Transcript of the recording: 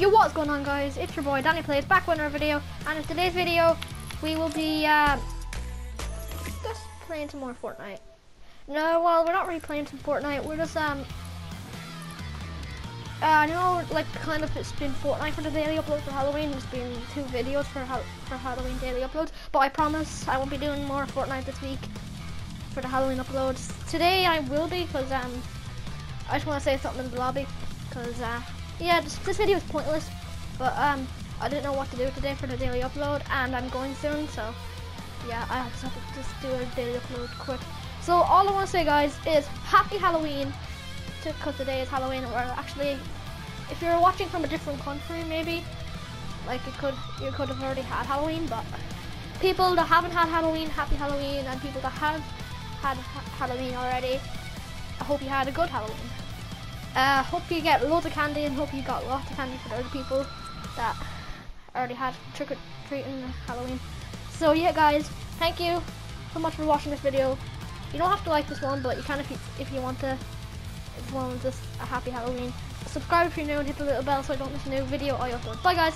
Yo, what's going on guys? It's your boy Danny Plays back with another video and in today's video we will be uh, just playing some more Fortnite. No, well we're not really playing some Fortnite, we're just um uh, I know like kind of it's been Fortnite for the daily upload for Halloween, there's been two videos for, ha for Halloween daily uploads, but I promise I won't be doing more Fortnite this week for the Halloween uploads. Today I will be because um I just want to say something in the lobby because uh yeah, this, this video is pointless, but um, I didn't know what to do today for the daily upload, and I'm going soon, so yeah, I have to just do a daily upload quick. So all I want to say, guys, is Happy Halloween, because today is Halloween, or actually, if you're watching from a different country, maybe, like it could, you could have already had Halloween, but people that haven't had Halloween, Happy Halloween, and people that have had ha Halloween already, I hope you had a good Halloween. Uh, hope you get loads of candy and hope you got lots of candy for the other people that already had trick or treating Halloween. So yeah, guys, thank you so much for watching this video. You don't have to like this one, but you can if you if you want to. If you want just a happy Halloween. Subscribe if you're new and hit the little bell so I don't miss a new video I upload. Bye, guys.